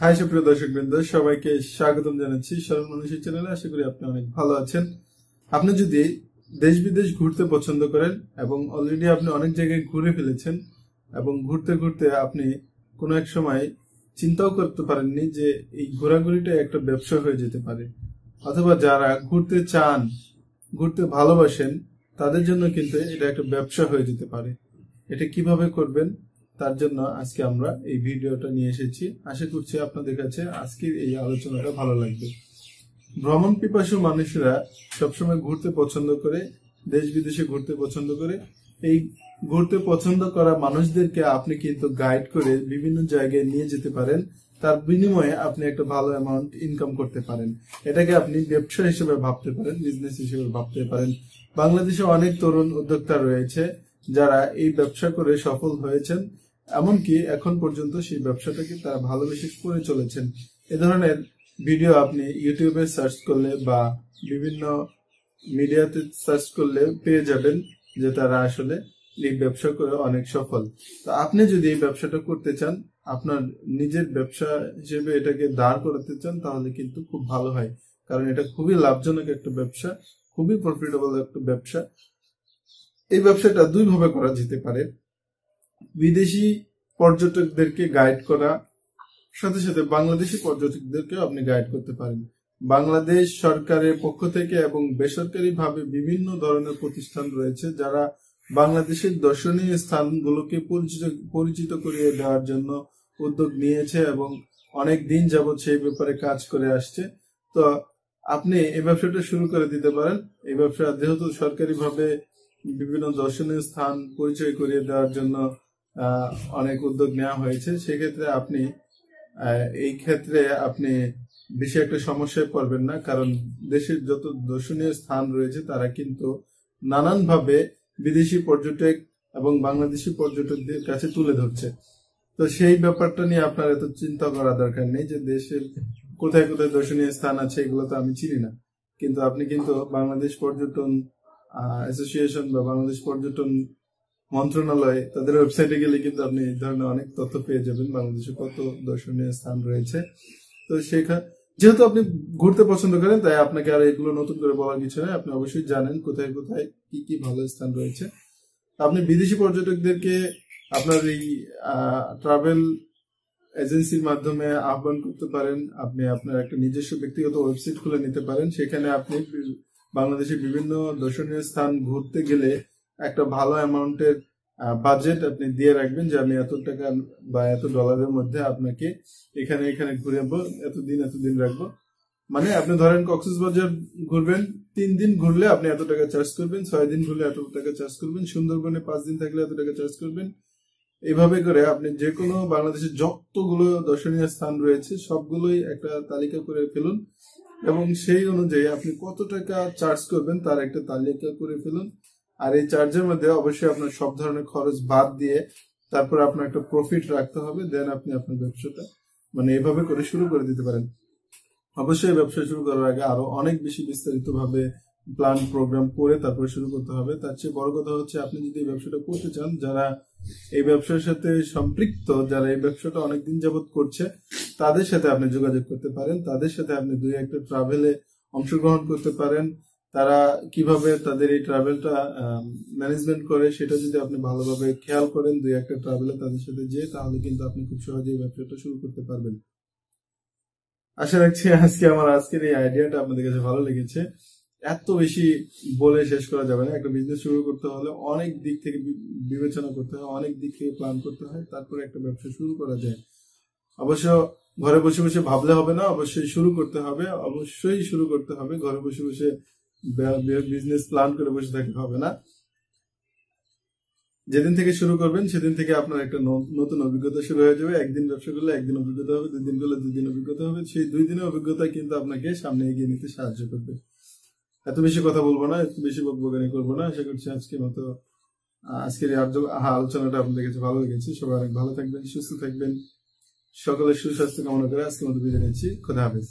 High, সুপ্রিয় দর্শক বৃন্দ সবাইকে স্বাগতম জানাচ্ছি সরল মানুষের চ্যানেলে আশা করি আপনি অনেক ভালো আছেন। আপনি যদি দেশ বিদেশ ঘুরতে পছন্দ করেন এবং অলরেডি আপনি অনেক জায়গায় ঘুরে ফেলেছেন এবং ঘুরতে ঘুরতে আপনি কোনো এক সময় চিন্তাও করতে পারেননি যে এই ঘোরাঘুরিটা একটা ব্যবসা হয়ে যেতে পারে। অথবা যারা ঘুরতে চান, ঘুরতে ভালোবাসেন, তাদের জন্য কিন্তু এটা একটা ব্যবসা হয়ে যেতে পারে। এটা কীভাবে করবেন? তার জন্য আজকে আমরা এই ভিডিওটা নিয়ে এসেছি। আশা করছি আপনাদের কাছে আজকের এই আলোচনাটা ভালো লাগবে। ভ্রমণ পিপাসু মানুষরা সবসময় ঘুরতে পছন্দ করে, দেশ বিদেশে ঘুরতে পছন্দ করে। এই ঘুরতে পছন্দ করা মানুষদেরকে আপনি কিন্তু গাইড করে বিভিন্ন জায়গায় নিয়ে যেতে পারেন। তার বিনিময়ে আপনি একটা ভালো অ্যামাউন্ট ইনকাম করতে পারেন। এটাকে আপনি ব্যবসা হিসেবে ভাবতে পারেন বিজনেস হিসেবে ভাবতে পারেন। বাংলাদেশে অনেক তরুণ উদ্যোক্তা রয়েছে যারা এই ব্যবসা করে সফল হয়েছেন। এমনকি এখন পর্যন্ত সেই ব্যবসাটাকে তারা ভালোবেসে করে চলেছেন। এ ধরনের ভিডিও আপনি ইউটিউবে সার্চ করলে বা বিভিন্ন মিডিয়াতে সার্চ করলে পেয়ে যাবেন যে তারা আসলে এই ব্যবসা করে অনেক সফল। তো আপনি যদি এই ব্যবসাটা করতে চান, আপনার নিজের ব্যবসা হিসেবে এটাকে দাঁড় করাতে চান, তাহলে কিন্তু খুব ভালো হয়। কারণ এটা খুবই লাভজনক একটা ব্যবসা, খুবই প্রফিটেবল একটা ব্যবসা। এই ব্যবসাটা দুইভাবে করা যেতে পারে। বিদেশি পর্যটকদেরকে গাইড করা, সাথে সাথে বাংলাদেশি পর্যটকদেরকে আপনি গাইড করতে পারেন। বাংলাদেশ সরকারের পক্ষ থেকে এবং বেসরকারি ভাবে বিভিন্ন ধরনের প্রতিষ্ঠান রয়েছে যারা বাংলাদেশের দর্শনীয় স্থানগুলোকে পরিচিত পরিচিত করিয়ে দেওয়ার জন্য উদ্যোগ নিয়েছে এবং অনেক দিন যাবৎ সেই ব্যাপারে কাজ করে আসছে। তো আপনি এই ব্যবসাটা শুরু করে দিতে পারেন। এই ব্যবসা যেহেতু সরকারিভাবে বিভিন্ন দর্শনীয় স্থান পরিচয় করিয়ে দেওয়ার জন্য অনেক উদ্যোগ নেওয়া হয়েছে। সেক্ষেত্রে আপনি এই ক্ষেত্রে আপনি বেশি একটা সমস্যায় পড়বেন না, কারণ দেশের যত দর্শনীয় স্থান রয়েছে, তারা কিন্তু নানানভাবে বিদেশি পর্যটক এবং বাংলাদেশি পর্যটকদের কাছে তুলে ধরছে। তো সেই ব্যাপারটা নিয়ে আপনার এত চিন্তা করা দরকার নেই যে দেশের কোথায় কোথায় দর্শনীয় স্থান আছে, এগুলো তো আমি চিনি না। কিন্তু আপনি কিন্তু বাংলাদেশ পর্যটন অ্যাসোসিয়েশন বা বাংলাদেশ পর্যটন মন্ত্রণালয়, তাদের ওয়েবসাইটে গেলে কিন্তু আপনি এই ধরনের অনেক তথ্য পেয়ে যাবেন। বাংলাদেশে কত দর্শনীয় স্থান রয়েছে। তো সেখানে যেহেতু আপনি ঘুরতে পছন্দ করেন, তাই আপনাকে আর এগুলো নতুন করে বলার কিছু নয় আপনি অবশ্যই জানেন কোথায় কোথায় কি কি ভালো স্থান রয়েছে। আপনি বিদেশি পর্যটকদেরকে আপনার এই ট্রাভেল এজেন্সির মাধ্যমে আহ্বান করতে পারেন। আপনি আপনার একটা নিজস্ব ব্যক্তিগত ওয়েবসাইট খুলে নিতে পারেন। সেখানে আপনি বাংলাদেশের বিভিন্ন দর্শনীয় স্থান ঘুরতে গেলে একটা ভালো অ্যামাউন্টের বাজেট আপনি দিয়ে রাখবেন যে আমি এত টাকা বা এত ডলারের মধ্যে আপনাকে এখানে এখানে ঘুরাবো এতদিন এতদিন রাখব। মানে আপনি ধরেন কক্সবাজার ঘুরবেন, তিন দিন ঘুরলে আপনি এত টাকা চার্জ করবেন, ছয় দিন ঘুরলে এত টাকা চার্জ করবেন, সুন্দরবনে পাঁচ দিন থাকলে এত টাকা চার্জ করবেন। এইভাবে করে আপনি যে কোনো বাংলাদেশের যতগুলো দর্শনীয় স্থান রয়েছে, সবগুলোই একটা তালিকা করে ফেলুন এবং সেই অনুযায়ী আপনি কত টাকা চার্জ করবেন তার একটা তালিকা করে ফেলুন। আর এই চার্জের মধ্যে অবশ্যই আপনার সব ধরনের খরচ বাদ দিয়ে তারপর আপনার একটা প্রফিট রাখতে হবে দেন আপনি আপনার ব্যবসাটা মানে এভাবে করে শুরু করে দিতে পারেন। অবশ্যই ব্যবসা শুরু করার আগে আরও অনেক বেশি বিস্তারিত ভাবে প্ল্যান প্রোগ্রাম করে তারপরে শুরু করতে হবে। তার চেয়ে বড় কথা হচ্ছে আপনি যদি এই ব্যবসাটা করতে চান, যারা এই ব্যবসার সাথে সম্পৃক্ত, যারা এই ব্যবসাটা অনেকদিন যাবত করছে, তাদের সাথে আপনি যোগাযোগ করতে পারেন, তাদের সাথে আপনি দুই একটা ট্রাভেলে অংশগ্রহণ করতে পারেন। তারা কীভাবে তাদের এই ট্রাভেলটা ম্যানেজমেন্ট করে সেটা যদি আপনি ভালোভাবে খেয়াল করেন, দুই একটা ট্রাভেলে তাদের সাথে যেয়ে, তাহলে কিন্তু আপনি খুব সহজেই ব্যবসাটা শুরু করতে পারবেন। আশা রাখছি আজকে আমার আজকের এই আইডিয়াটা আপনাদের কাছে ভালো লেগেছে। এত বেশি বলে শেষ করা যাবে না। একটা বিজনেস শুরু করতে হলে অনেক দিক থেকে বিবেচনা করতে হয়, অনেক দিক থেকে প্ল্যান করতে হয়, তারপরে একটা ব্যবসা শুরু করা যায়। অবশ্য ঘরে বসে বসে ভাবলে হবে না, অবশ্যই শুরু করতে হবে, অবশ্যই শুরু করতে হবে। ঘরে বসে বসে বিজনেস প্ল্যান করে বসে থাকতে হবে না। যেদিন থেকে শুরু করবেন, সেদিন থেকে আপনার একটা নতুন অভিজ্ঞতা শুরু হয়ে যাবে। একদিন ব্যবসা করলে একদিন অভিজ্ঞতা হবে দুই দিন করলে দুই দিন অভিজ্ঞতা হবে। সেই দুই দিনের অভিজ্ঞতা কিন্তু আপনাকে সামনে এগিয়ে নিতে সাহায্য করবে। এত বেশি কথা বলব না, এত বেশি বকবগানি করব না। আশা করছি আজকে মতো আজকের আলোচনাটা আপনাদের কাছে ভালো লেগেছে। সবাই অনেক ভালো থাকবেন, সুস্থ থাকবেন। সকলের সুস্বাস্থ্য কামনা করে আজকে মতো বিদায় নিচ্ছি। খোদা হাফেজ।